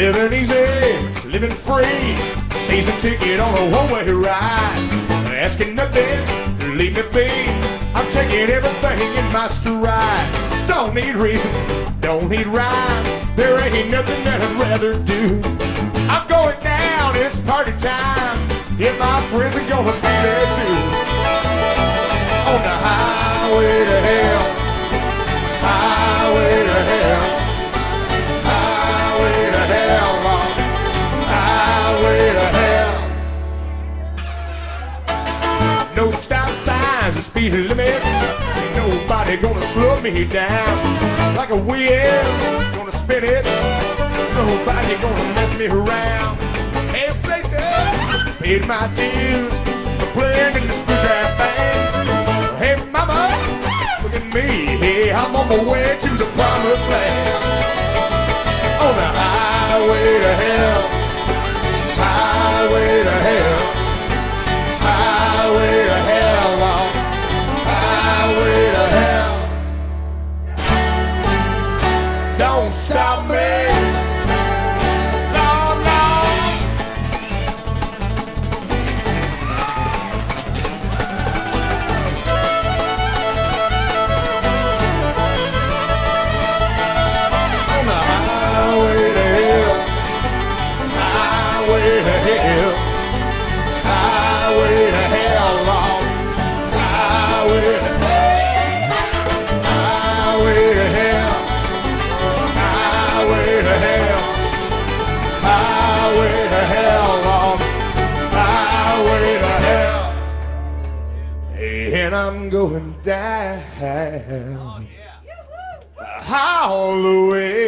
Living easy, living free. Season ticket on a one-way ride. Asking nothing, leave me be. I'm taking everything in my stride. Don't need reasons, don't need rhyme. There ain't nothing that I'd rather do. I'm going down, it's party time. Yeah, my friends are gonna be there too. On the highway to hell, No stop signs, the speed limit. Ain't nobody gonna slow me down. Like a wheel, gonna spin it. Nobody gonna mess me around. Hey, Satan, paid my dues for playing in this bluegrass band. Hey, mama, look at me. Hey, I'm on my way to the promised Don't stop me. And I'm going down oh, the way.